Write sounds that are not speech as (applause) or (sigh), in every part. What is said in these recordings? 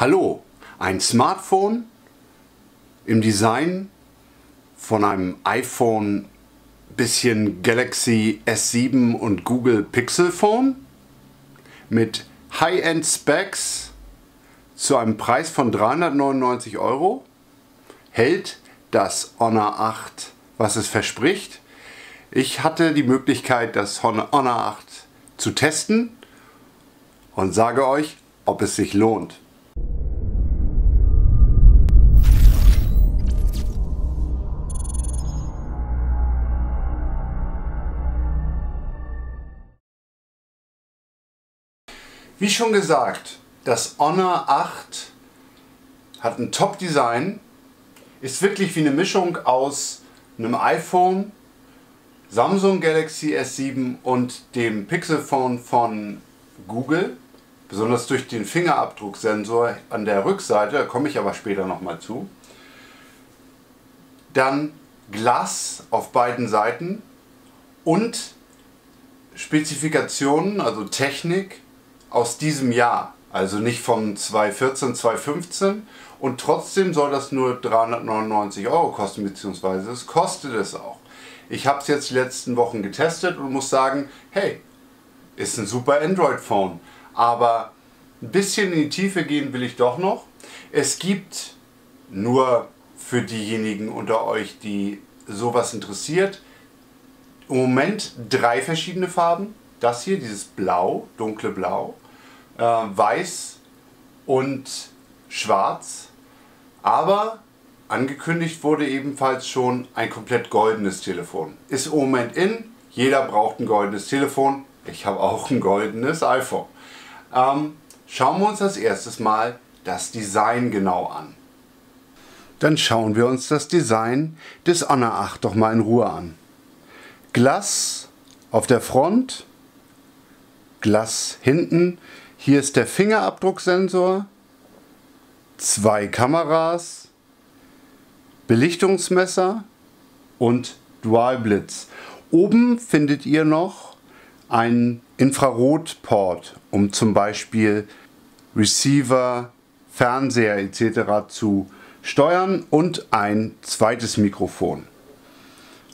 Hallo, ein Smartphone im Design von einem iPhone bisschen Galaxy S7 und Google Pixel Phone mit High-End Specs zu einem Preis von 399 Euro hält das Honor 8, was es verspricht. Ich hatte die Möglichkeit, das Honor 8 zu testen und sage euch, ob es sich lohnt. Wie schon gesagt, das Honor 8 hat ein Top-Design, ist wirklich wie eine Mischung aus einem iPhone, Samsung Galaxy S7 und dem Pixel Phone von Google. Besonders durch den Fingerabdrucksensor an der Rückseite, da komme ich aber später nochmal zu. Dann Glas auf beiden Seiten und Spezifikationen, also Technik aus diesem Jahr, also nicht von 2014, 2015 und trotzdem soll das nur 399 Euro kosten, beziehungsweise es kostet es auch. Ich habe es jetzt die letzten Wochen getestet und muss sagen, hey, ist ein super Android-Phone, aber ein bisschen in die Tiefe gehen will ich doch noch. Es gibt nur für diejenigen unter euch, die sowas interessiert, im Moment drei verschiedene Farben. Das hier, dieses Blau, dunkle Blau äh, weiß und schwarz. Aber angekündigt wurde ebenfalls schon ein komplett goldenes Telefon. Ist im Moment in, jeder braucht ein goldenes Telefon. Ich habe auch ein goldenes iPhone. Ähm, schauen wir uns als erstes mal das Design genau an. Dann schauen wir uns das Design des Honor 8 doch mal in Ruhe an. Glas auf der Front, Glas hinten, hier ist der Fingerabdrucksensor, zwei Kameras, Belichtungsmesser und Dualblitz. Oben findet ihr noch einen Infrarotport, um zum Beispiel Receiver, Fernseher etc. zu steuern und ein zweites Mikrofon.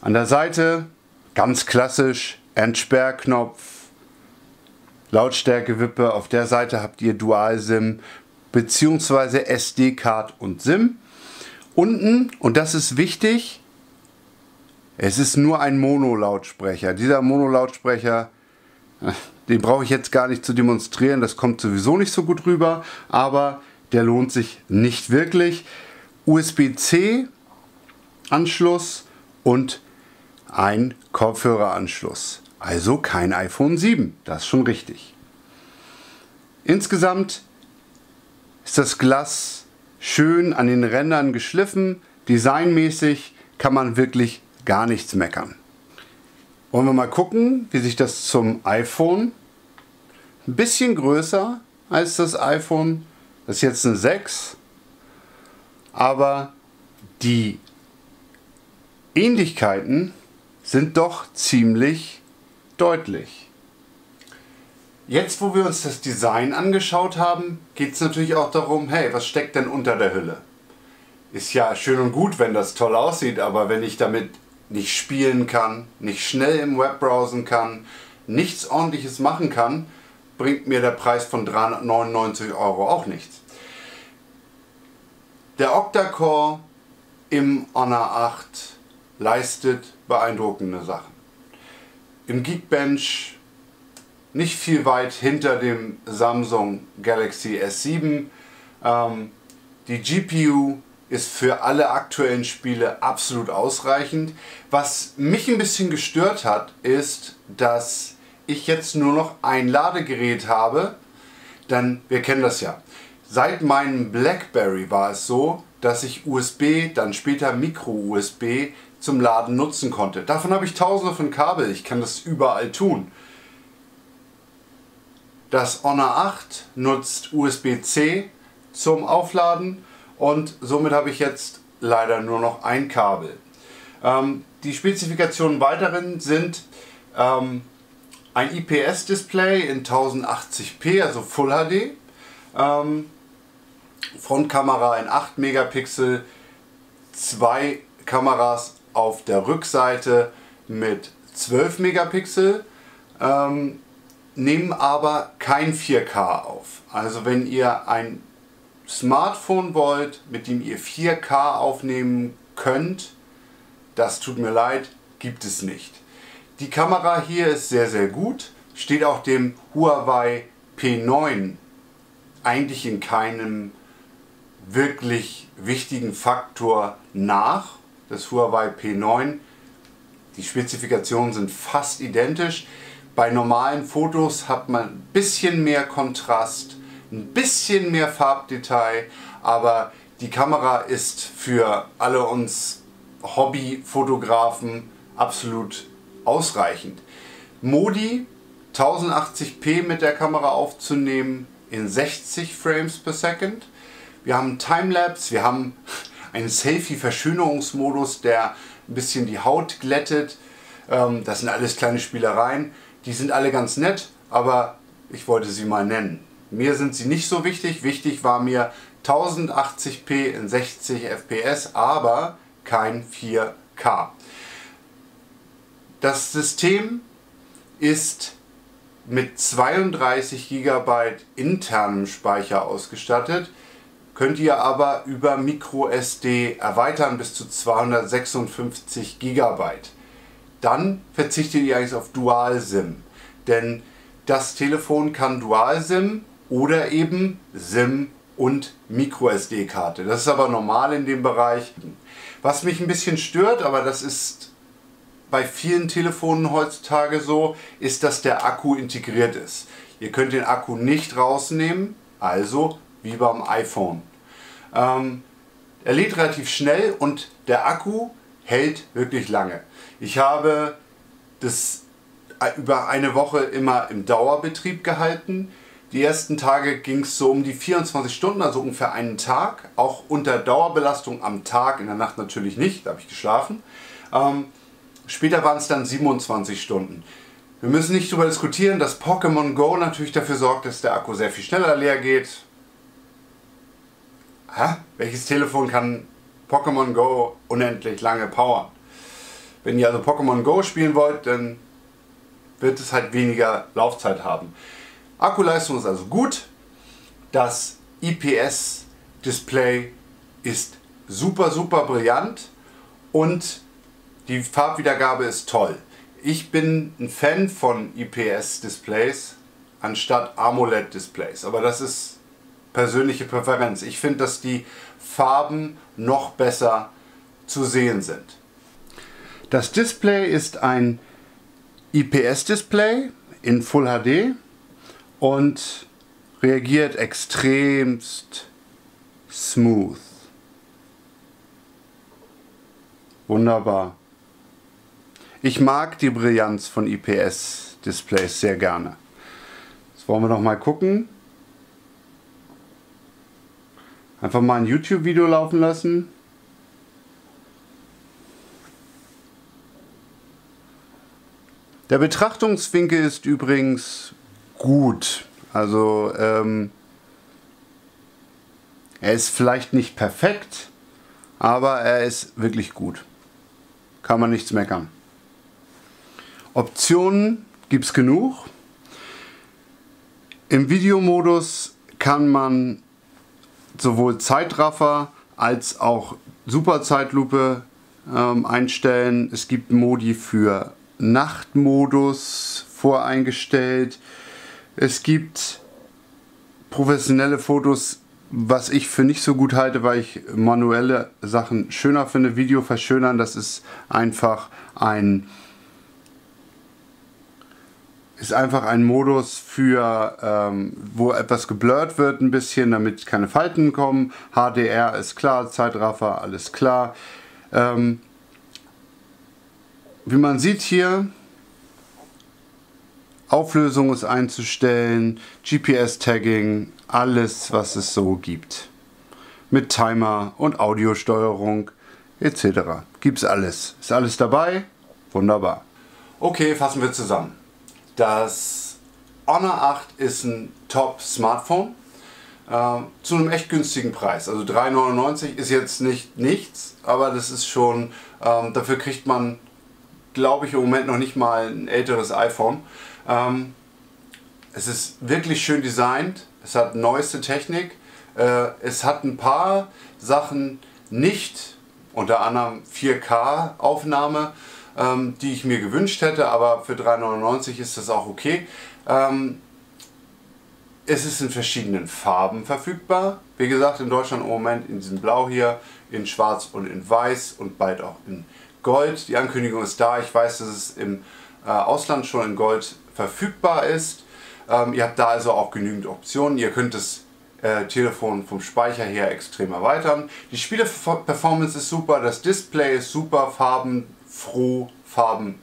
An der Seite ganz klassisch Entsperrknopf, Lautstärkewippe. Auf der Seite habt ihr Dual-SIM bzw. SD-Card und SIM. Unten, und das ist wichtig, es ist nur ein Mono-Lautsprecher. Dieser Mono-Lautsprecher, (laughs) den brauche ich jetzt gar nicht zu demonstrieren, das kommt sowieso nicht so gut rüber, aber der lohnt sich nicht wirklich. USB-C Anschluss und ein Kopfhöreranschluss. Also kein iPhone 7, das ist schon richtig. Insgesamt ist das Glas schön an den Rändern geschliffen. Designmäßig kann man wirklich gar nichts meckern. Wollen wir mal gucken, wie sich das zum iPhone ein bisschen größer als das iPhone. Das ist jetzt eine 6. Aber die Ähnlichkeiten sind doch ziemlich deutlich. Jetzt, wo wir uns das Design angeschaut haben, geht es natürlich auch darum, hey, was steckt denn unter der Hülle? Ist ja schön und gut, wenn das toll aussieht, aber wenn ich damit nicht spielen kann, nicht schnell im Web browsen kann, nichts ordentliches machen kann, bringt mir der Preis von 399 Euro auch nichts. Der Octa-Core im Honor 8 leistet beeindruckende Sachen im Geekbench nicht viel weit hinter dem Samsung Galaxy S7. Ähm, die GPU ist für alle aktuellen Spiele absolut ausreichend. Was mich ein bisschen gestört hat, ist, dass ich jetzt nur noch ein Ladegerät habe. Dann, wir kennen das ja. Seit meinem Blackberry war es so, dass ich USB, dann später Micro-USB zum Laden nutzen konnte. Davon habe ich tausende von Kabel, ich kann das überall tun. Das Honor 8 nutzt USB-C zum Aufladen und somit habe ich jetzt leider nur noch ein Kabel. Ähm, die Spezifikationen weiterhin sind ähm, ein IPS-Display in 1080p, also Full HD, ähm, Frontkamera in 8 Megapixel, zwei Kameras auf der Rückseite mit 12 Megapixel, ähm, nehmen aber kein 4K auf. Also wenn ihr ein Smartphone wollt, mit dem ihr 4K aufnehmen könnt, das tut mir leid, gibt es nicht. Die Kamera hier ist sehr, sehr gut, steht auch dem Huawei P9 eigentlich in keinem wirklich wichtigen Faktor nach. Das Huawei P9, die Spezifikationen sind fast identisch. Bei normalen Fotos hat man ein bisschen mehr Kontrast, ein bisschen mehr Farbdetail, aber die Kamera ist für alle uns Hobbyfotografen absolut ausreichend. Modi 1080p mit der Kamera aufzunehmen in 60 Frames per Second. Wir haben Timelapse, wir haben einen Selfie-Verschönerungsmodus, der ein bisschen die Haut glättet. Ähm, das sind alles kleine Spielereien. Die sind alle ganz nett, aber ich wollte sie mal nennen. Mir sind sie nicht so wichtig. Wichtig war mir 1080p in 60 fps, aber kein 4K. Das System ist mit 32 GB internem Speicher ausgestattet, könnt ihr aber über MicroSD erweitern bis zu 256 GB. Dann verzichtet ihr eigentlich auf Dual-SIM, denn das Telefon kann Dual-SIM oder eben SIM und MicroSD-Karte. Das ist aber normal in dem Bereich. Was mich ein bisschen stört, aber das ist bei vielen Telefonen heutzutage so, ist, dass der Akku integriert ist. Ihr könnt den Akku nicht rausnehmen, also wie beim iPhone. Ähm, er lädt relativ schnell und der Akku hält wirklich lange. Ich habe das über eine Woche immer im Dauerbetrieb gehalten. Die ersten Tage ging es so um die 24 Stunden, also ungefähr einen Tag. Auch unter Dauerbelastung am Tag, in der Nacht natürlich nicht, da habe ich geschlafen. Ähm, später waren es dann 27 Stunden. Wir müssen nicht darüber diskutieren, dass Pokémon Go natürlich dafür sorgt, dass der Akku sehr viel schneller leer geht. Hä? Welches Telefon kann Pokémon Go unendlich lange powern? Wenn ihr also Pokémon Go spielen wollt, dann wird es halt weniger Laufzeit haben. Akkuleistung ist also gut. Das IPS-Display ist super, super brillant und die Farbwiedergabe ist toll. Ich bin ein Fan von IPS-Displays anstatt AMOLED-Displays, aber das ist persönliche Präferenz. Ich finde, dass die Farben noch besser zu sehen sind. Das Display ist ein IPS-Display in Full HD und reagiert extremst smooth. Wunderbar. Ich mag die Brillanz von IPS-Displays sehr gerne. Jetzt wollen wir noch mal gucken. Einfach mal ein YouTube-Video laufen lassen. Der Betrachtungswinkel ist übrigens gut. Also ähm, er ist vielleicht nicht perfekt, aber er ist wirklich gut. Kann man nichts meckern. Optionen gibt es genug. Im Videomodus kann man sowohl Zeitraffer als auch Superzeitlupe ähm, einstellen. Es gibt Modi für Nachtmodus voreingestellt. Es gibt professionelle Fotos, was ich für nicht so gut halte, weil ich manuelle Sachen schöner finde. Video verschönern, das ist einfach ein ist einfach ein Modus für, ähm, wo etwas geblurrt wird ein bisschen, damit keine Falten kommen. HDR ist klar, Zeitraffer, alles klar. Ähm, wie man sieht hier, Auflösung ist einzustellen, GPS-Tagging, alles was es so gibt. Mit Timer und Audiosteuerung etc. Gibt's alles. Ist alles dabei? Wunderbar. Okay, fassen wir zusammen. Das Honor 8 ist ein Top-Smartphone. äh, zu einem echt günstigen Preis. Also 3,99 ist jetzt nicht nichts, aber das ist schon, ähm, dafür kriegt man, glaube ich, im Moment noch nicht mal ein älteres iPhone. Ähm, es ist wirklich schön designt, es hat neueste Technik, äh, es hat ein paar Sachen nicht, unter anderem 4K Aufnahme, ähm, die ich mir gewünscht hätte, aber für 3,99 ist das auch okay. Ähm, es ist in verschiedenen Farben verfügbar. Wie gesagt, in Deutschland im Moment in diesem Blau hier, in Schwarz und in Weiß und bald auch in Gold. Die Ankündigung ist da. Ich weiß, dass es im äh, Ausland schon in Gold verfügbar ist. Ähm, ihr habt da also auch genügend Optionen. Ihr könnt das äh, Telefon vom Speicher her extrem erweitern. Die Spieleperformance ist super, das Display ist super, farbenfroh, farben,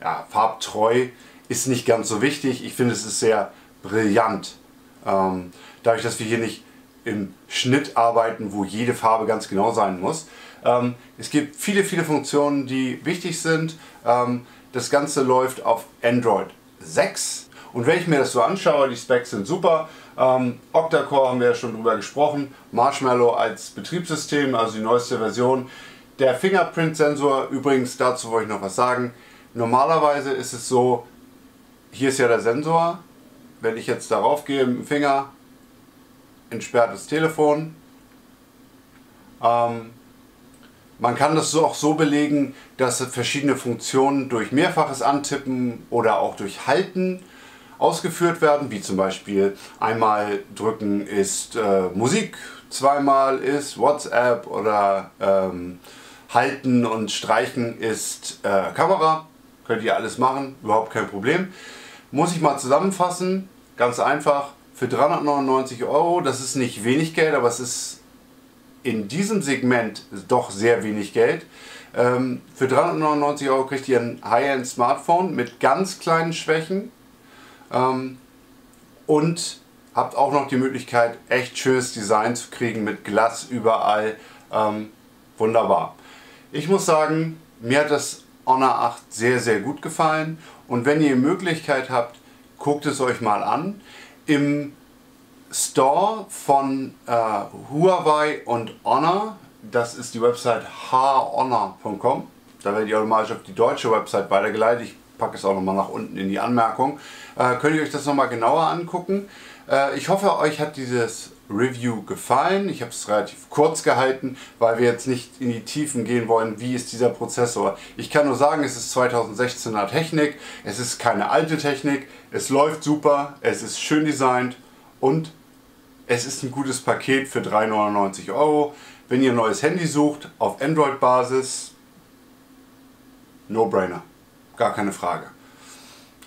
ja, farbtreu ist nicht ganz so wichtig. Ich finde, es ist sehr brillant. Ähm, dadurch, dass wir hier nicht im Schnitt arbeiten, wo jede Farbe ganz genau sein muss. Ähm, es gibt viele, viele Funktionen, die wichtig sind. Ähm, das Ganze läuft auf Android 6. Und wenn ich mir das so anschaue, die Specs sind super. Ähm, Octa-Core haben wir ja schon drüber gesprochen. Marshmallow als Betriebssystem, also die neueste Version. Der Fingerprint-Sensor, übrigens dazu wollte ich noch was sagen. Normalerweise ist es so, hier ist ja der Sensor, wenn ich jetzt darauf gehe mit dem Finger, entsperrt das Telefon. Ähm, man kann das auch so belegen, dass verschiedene Funktionen durch mehrfaches Antippen oder auch durch Halten ausgeführt werden, wie zum Beispiel einmal drücken ist äh, Musik, zweimal ist WhatsApp oder ähm, Halten und Streichen ist äh, Kamera. Könnt ihr alles machen, überhaupt kein Problem. Muss ich mal zusammenfassen, ganz einfach, für 399 Euro, das ist nicht wenig Geld, aber es ist in diesem Segment doch sehr wenig Geld. Ähm, für 399 Euro kriegt ihr ein High-End Smartphone mit ganz kleinen Schwächen ähm, und habt auch noch die Möglichkeit, echt schönes Design zu kriegen mit Glas überall. Ähm, wunderbar. Ich muss sagen, mir hat das Honor 8 sehr, sehr gut gefallen und wenn ihr Möglichkeit habt, guckt es euch mal an. Im Store von äh, Huawei und Honor, das ist die Website honor.com, da werdet ihr automatisch auf die deutsche Website weitergeleitet. Ich packe es auch nochmal nach unten in die Anmerkung. Äh, könnt ihr euch das nochmal genauer angucken. Äh, ich hoffe, euch hat dieses Review gefallen. Ich habe es relativ kurz gehalten, weil wir jetzt nicht in die Tiefen gehen wollen, wie ist dieser Prozessor. Ich kann nur sagen, es ist 2016er Technik, es ist keine alte Technik, es läuft super, es ist schön designt und es ist ein gutes Paket für 3,99 Euro. Wenn ihr ein neues Handy sucht, auf Android-Basis, No-Brainer, gar keine Frage.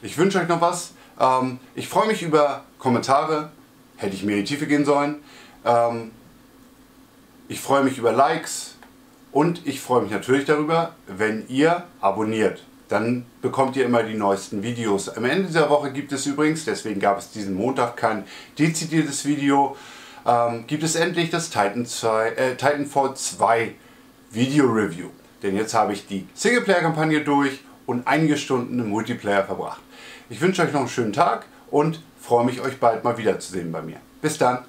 Ich wünsche euch noch was. Ähm, ich freue mich über Kommentare, hätte ich mehr in die Tiefe gehen sollen. Ähm, ich freue mich über Likes und ich freue mich natürlich darüber, wenn ihr abonniert. Dann bekommt ihr immer die neuesten Videos. Am Ende dieser Woche gibt es übrigens, deswegen gab es diesen Montag kein dezidiertes Video, ähm, gibt es endlich das Titan 2, äh, Titanfall 2 Video Review. Denn jetzt habe ich die Singleplayer-Kampagne durch und einige Stunden im Multiplayer verbracht. Ich wünsche euch noch einen schönen Tag und freue mich, euch bald mal wiederzusehen bei mir. Bis dann!